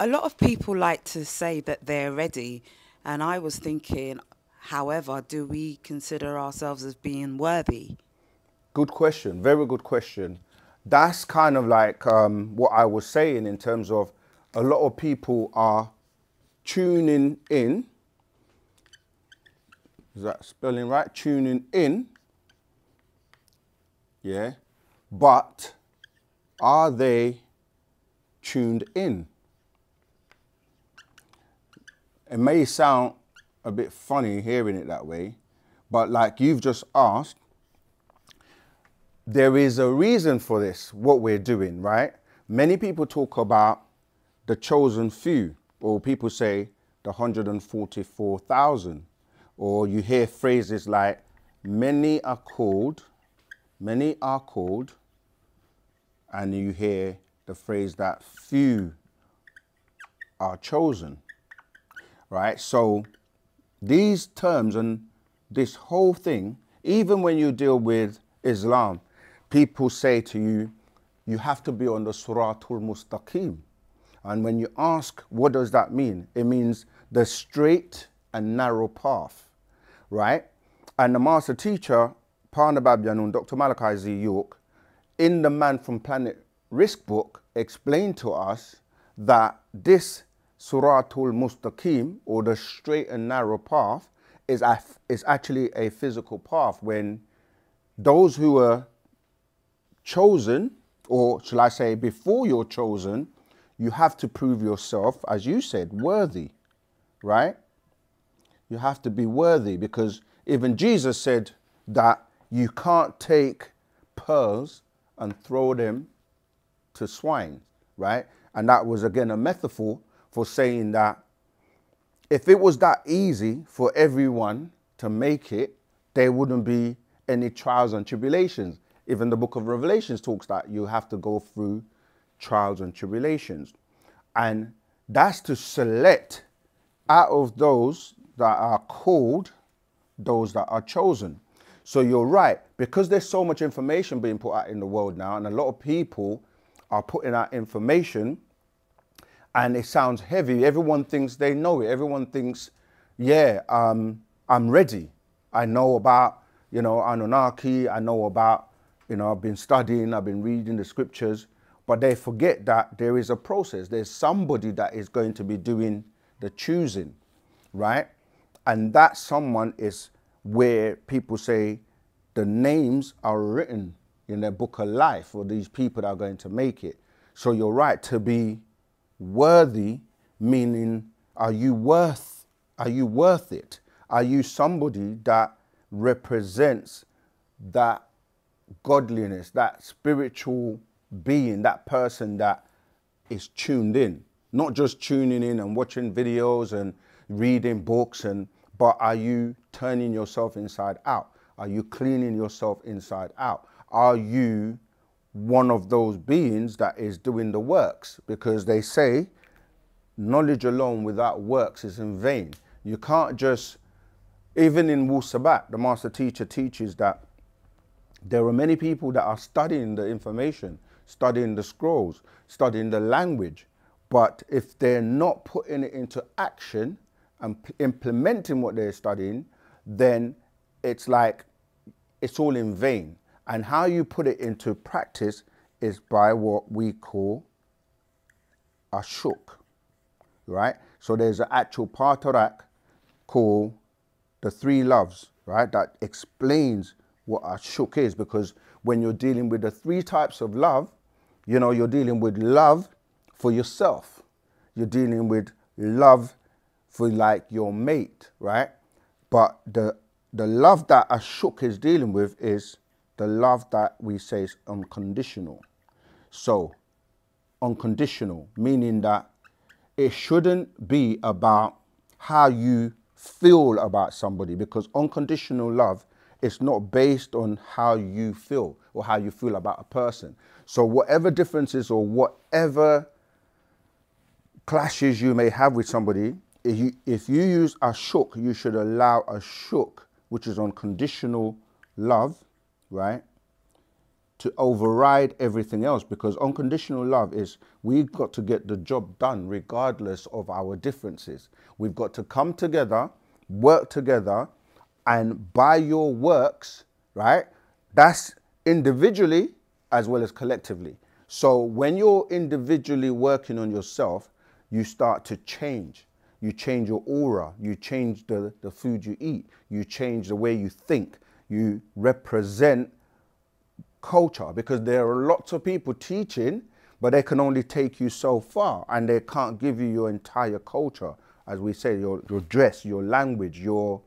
a lot of people like to say that they're ready, and I was thinking, however, do we consider ourselves as being worthy? Good question. Very good question. That's kind of like um, what I was saying in terms of a lot of people are tuning in. Is that spelling right? Tuning in. Yeah. But are they tuned in? It may sound a bit funny hearing it that way, but like you've just asked, there is a reason for this, what we're doing, right? Many people talk about the chosen few, or people say the 144,000, or you hear phrases like, many are called, many are called, and you hear the phrase that few are chosen, right? So these terms and this whole thing, even when you deal with Islam, people say to you, you have to be on the Suratul Mustaqim. And when you ask, what does that mean? It means the straight and narrow path, right? And the master teacher, Pana Babyanun, Dr. Malachi Z. York, in the Man from Planet Rizq book, explained to us that this Suratul Mustaqim, or the straight and narrow path, is, is actually a physical path when those who are chosen, or shall I say, before you're chosen, you have to prove yourself, as you said, worthy, right? You have to be worthy because even Jesus said that you can't take pearls and throw them to swine, right? And that was again a metaphor for saying that if it was that easy for everyone to make it, there wouldn't be any trials and tribulations. Even the book of Revelations talks that you have to go through trials and tribulations. And that's to select out of those that are called, those that are chosen. So you're right, because there's so much information being put out in the world now, and a lot of people are putting out information and it sounds heavy. Everyone thinks they know it. Everyone thinks, yeah, um, I'm ready. I know about, you know, Anunnaki. I know about you know, I've been studying, I've been reading the scriptures, but they forget that there is a process. There's somebody that is going to be doing the choosing, right? And that someone is where people say the names are written in their book of life for these people that are going to make it. So you're right to be worthy, meaning are you worth are you worth it? Are you somebody that represents that godliness, that spiritual being, that person that is tuned in, not just tuning in and watching videos and reading books and but are you turning yourself inside out? Are you cleaning yourself inside out? Are you one of those beings that is doing the works? Because they say knowledge alone without works is in vain. You can't just, even in Wu Sabat, the master teacher teaches that there are many people that are studying the information, studying the scrolls, studying the language, but if they're not putting it into action and implementing what they're studying, then it's like it's all in vain. And how you put it into practice is by what we call a shuk, right? So there's an actual partarak called the three loves, right? That explains what a shuk is because when you're dealing with the three types of love, you know, you're dealing with love for yourself. You're dealing with love for like your mate, right? But the the love that a shuk is dealing with is the love that we say is unconditional. So, unconditional, meaning that it shouldn't be about how you feel about somebody because unconditional love is not based on how you feel or how you feel about a person. So whatever differences or whatever clashes you may have with somebody, if you, if you use a shuk, you should allow a shuk, which is unconditional love, right? to override everything else because unconditional love is we've got to get the job done regardless of our differences. We've got to come together, work together, and by your works, right? That's individually as well as collectively. So when you're individually working on yourself, you start to change. You change your aura, you change the, the food you eat, you change the way you think, you represent culture because there are lots of people teaching, but they can only take you so far and they can't give you your entire culture. As we say, your, your dress, your language, your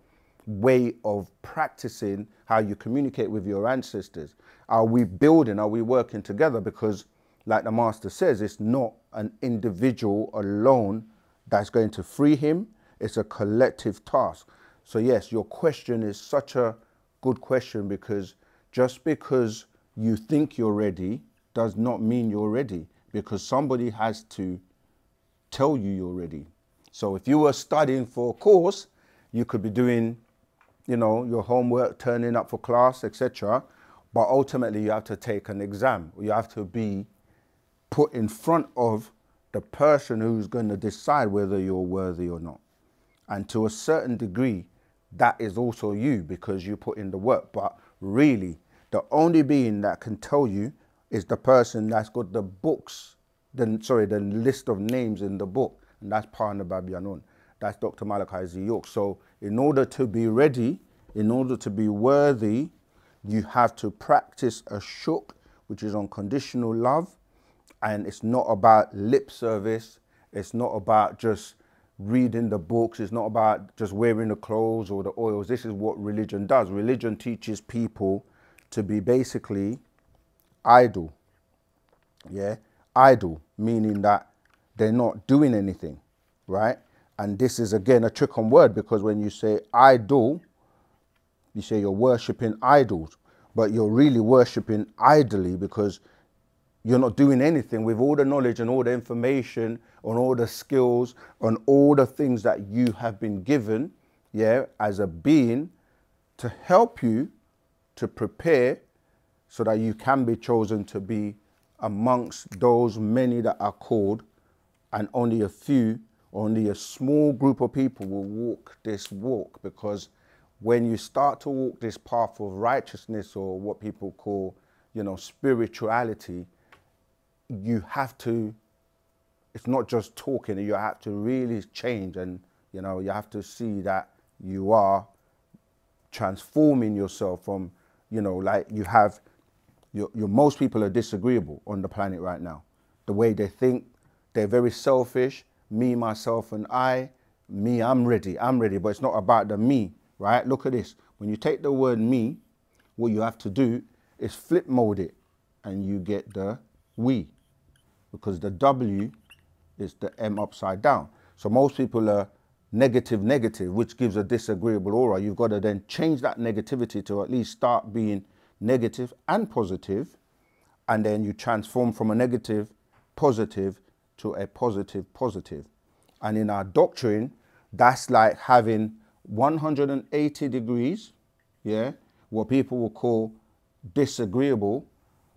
way of practicing how you communicate with your ancestors. Are we building? Are we working together? Because, like the master says, it's not an individual alone that's going to free him, it's a collective task. So, yes, your question is such a good question because just because you think you're ready does not mean you're ready because somebody has to tell you you're ready. So if you were studying for a course, you could be doing, you know, your homework, turning up for class, etc. But ultimately, you have to take an exam. You have to be put in front of the person who's going to decide whether you're worthy or not. And to a certain degree, that is also you because you put in the work. But really, the only being that can tell you is the person that's got the books, the, sorry, the list of names in the book, and that's Partner Babianon. That's Dr. Malachi Z. York. So in order to be ready, in order to be worthy, you have to practice a shuk, which is unconditional love. And it's not about lip service. It's not about just reading the books. It's not about just wearing the clothes or the oils. This is what religion does. Religion teaches people to be basically idle. Yeah, idle, meaning that they're not doing anything, right? And this is again a trick on word because when you say idol, you say you're worshipping idols, but you're really worshipping idly because you're not doing anything with all the knowledge and all the information on all the skills on all the things that you have been given, yeah, as a being to help you to prepare so that you can be chosen to be amongst those many that are called, and only a few, only a small group of people will walk this walk. Because when you start to walk this path of righteousness or what people call, you know, spirituality, you have to, it's not just talking, you have to really change and, you know, you have to see that you are transforming yourself from you know, like you have, your, your, most people are disagreeable on the planet right now. The way they think, they're very selfish. Me, myself, and I. Me, I'm ready. I'm ready. But it's not about the me, right? Look at this. When you take the word me, what you have to do is flip mode it, and you get the we, because the W is the M upside down. So most people are negative negative, which gives a disagreeable aura, you've got to then change that negativity to at least start being negative and positive, and then you transform from a negative positive to a positive positive. And in our doctrine, that's like having 180 degrees, yeah, what people will call disagreeable,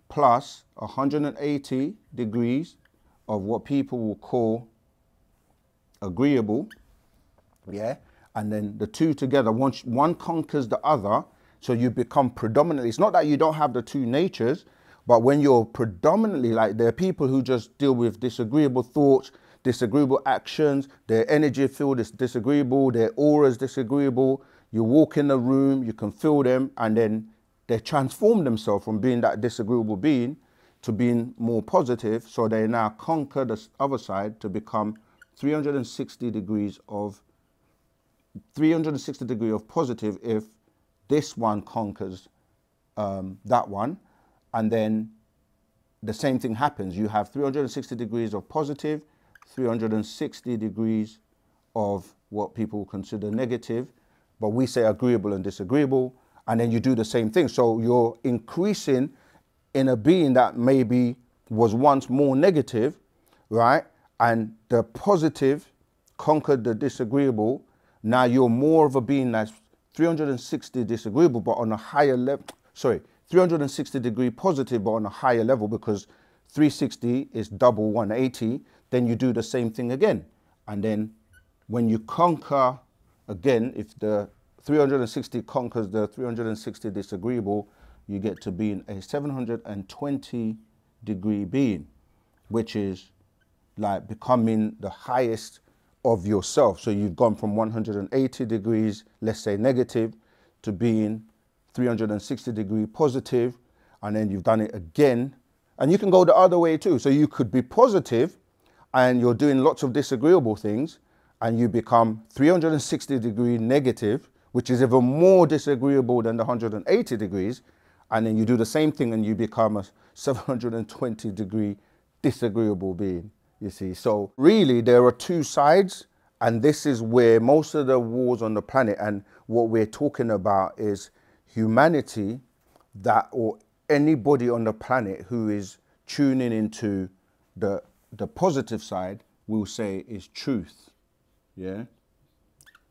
plus 180 degrees of what people will call agreeable, yeah, and then the two together, one, one conquers the other, so you become predominantly, it's not that you don't have the two natures, but when you're predominantly like, there are people who just deal with disagreeable thoughts, disagreeable actions, their energy field is disagreeable, their aura is disagreeable. You walk in the room, you can feel them, and then they transform themselves from being that disagreeable being to being more positive. So they now conquer the other side to become 360 degrees of 360 degree of positive if this one conquers um, that one. And then the same thing happens. You have 360 degrees of positive, 360 degrees of what people consider negative, but we say agreeable and disagreeable. And then you do the same thing. So you're increasing in a being that maybe was once more negative, right? And the positive conquered the disagreeable now you're more of a being that's 360 disagreeable, but on a higher level, sorry, 360 degree positive but on a higher level because 360 is double 180, then you do the same thing again. And then when you conquer again, if the 360 conquers the 360 disagreeable, you get to being a 720 degree being, which is like becoming the highest of yourself. So you've gone from 180 degrees, let's say negative, to being 360 degree positive, and then you've done it again. And you can go the other way too. So you could be positive and you're doing lots of disagreeable things, and you become 360 degree negative, which is even more disagreeable than the 180 degrees, and then you do the same thing and you become a 720 degree disagreeable being, you see. So really there are two sides and this is where most of the wars on the planet and what we're talking about is humanity that or anybody on the planet who is tuning into the the positive side will say is truth. Yeah.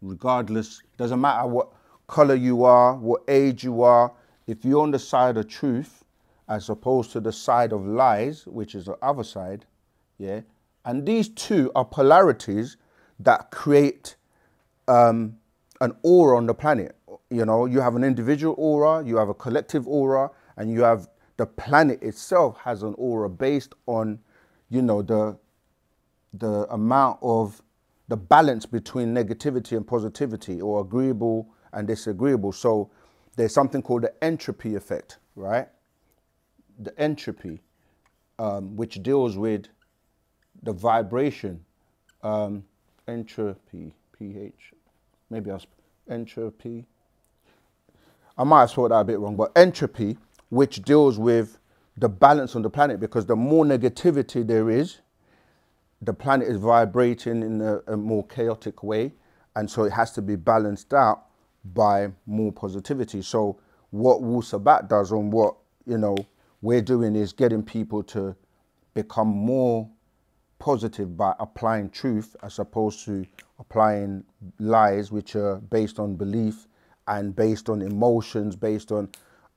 Regardless, doesn't matter what color you are, what age you are, if you're on the side of truth, as opposed to the side of lies, which is the other side, yeah, and these two are polarities that create um, an aura on the planet. You know, you have an individual aura, you have a collective aura, and you have the planet itself has an aura based on, you know, the the amount of the balance between negativity and positivity, or agreeable and disagreeable. So there's something called the entropy effect, right? The entropy, um, which deals with the vibration, um, entropy, pH, maybe I was entropy. I might have spelled that a bit wrong, but entropy, which deals with the balance on the planet, because the more negativity there is, the planet is vibrating in a, a more chaotic way, and so it has to be balanced out by more positivity. So what Wu Sabat does and what, you know, we're doing is getting people to become more positive by applying truth as opposed to applying lies which are based on belief and based on emotions, based on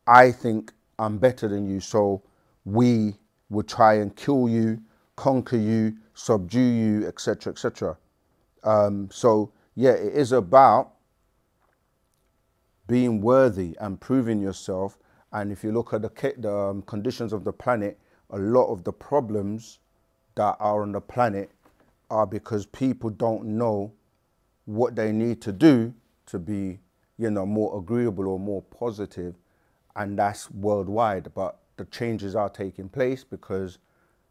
I think I'm better than you, so we would try and kill you, conquer you, subdue you, etc., etc. Um, so yeah, it is about being worthy and proving yourself. And if you look at the, the um, conditions of the planet, a lot of the problems that are on the planet are because people don't know what they need to do to be, you know, more agreeable or more positive, and that's worldwide. But the changes are taking place because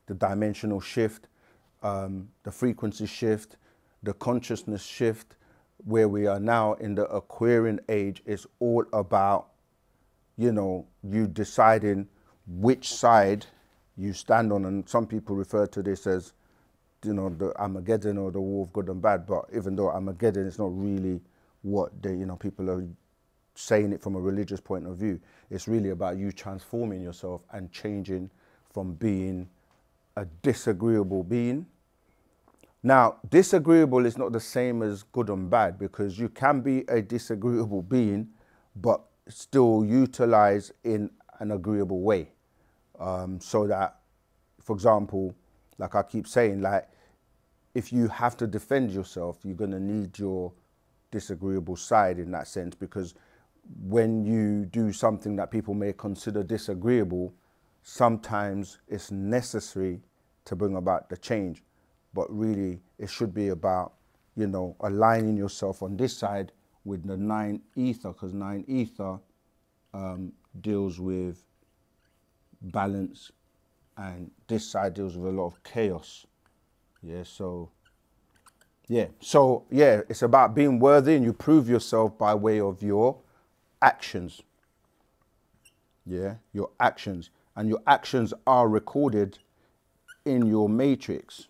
the dimensional shift, um, the frequency shift, the consciousness shift, where we are now in the Aquarian age is all about, you know, you deciding which side you stand on. And some people refer to this as, you know, the Armageddon or the war of good and bad. But even though Armageddon is not really what the, you know, people are saying it from a religious point of view, it's really about you transforming yourself and changing from being a disagreeable being now, disagreeable is not the same as good and bad because you can be a disagreeable being, but still utilize in an agreeable way. Um, so that, for example, like I keep saying, like if you have to defend yourself, you're going to need your disagreeable side in that sense because when you do something that people may consider disagreeable, sometimes it's necessary to bring about the change but really it should be about, you know, aligning yourself on this side with the nine ether, because nine ether um, deals with balance, and this side deals with a lot of chaos. Yeah, so yeah, so yeah, it's about being worthy, and you prove yourself by way of your actions. Yeah, your actions, and your actions are recorded in your matrix.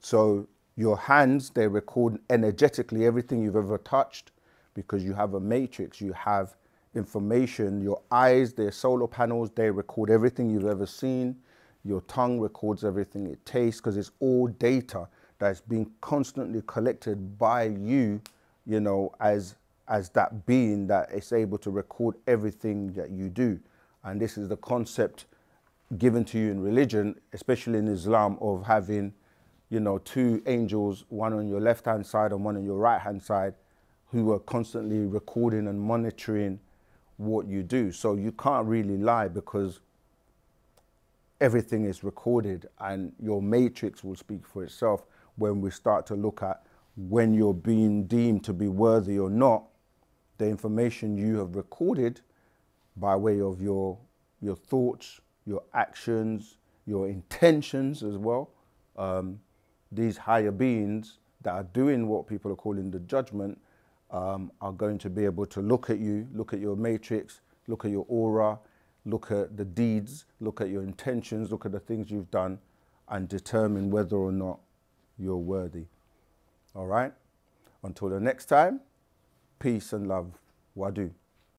So your hands, they record energetically everything you've ever touched because you have a matrix, you have information. Your eyes, their solar panels, they record everything you've ever seen. Your tongue records everything it tastes because it's all data that's being constantly collected by you, you know, as as that being that is able to record everything that you do. And this is the concept given to you in religion, especially in Islam, of having, you know, two angels, one on your left hand side and one on your right hand side, who are constantly recording and monitoring what you do. So you can't really lie because everything is recorded and your matrix will speak for itself when we start to look at when you're being deemed to be worthy or not, the information you have recorded by way of your your thoughts, your actions, your intentions as well. Um, these higher beings that are doing what people are calling the judgment um, are going to be able to look at you, look at your matrix, look at your aura, look at the deeds, look at your intentions, look at the things you've done, and determine whether or not you're worthy. All right? Until the next time, peace and love. Wadu.